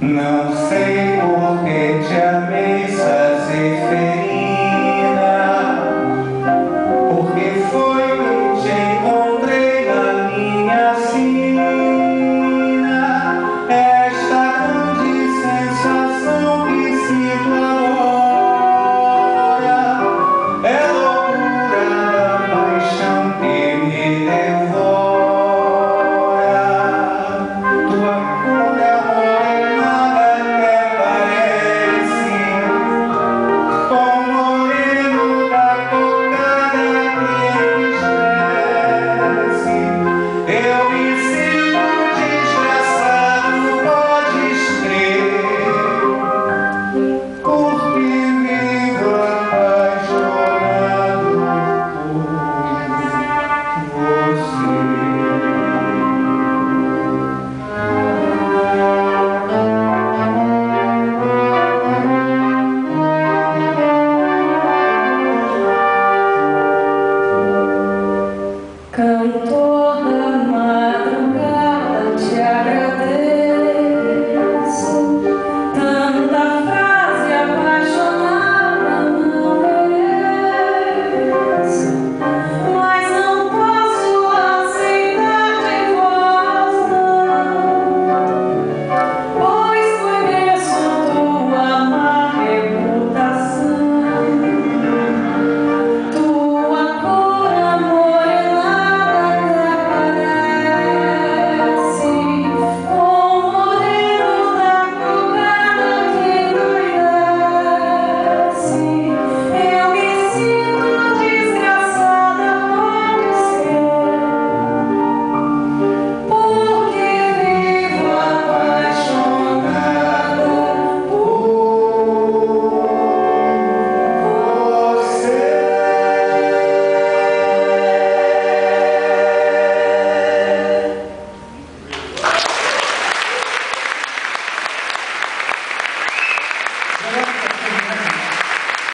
Não sei. Santo.